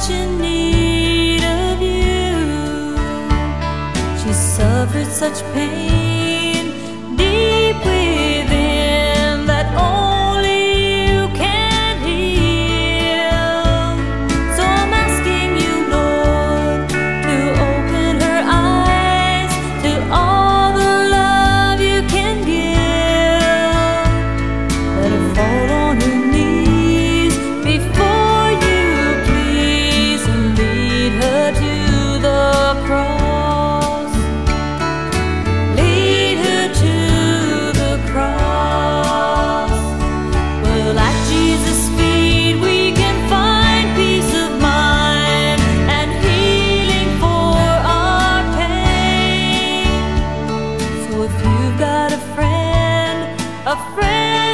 such you. She suffered such pain. you've got a friend, a friend.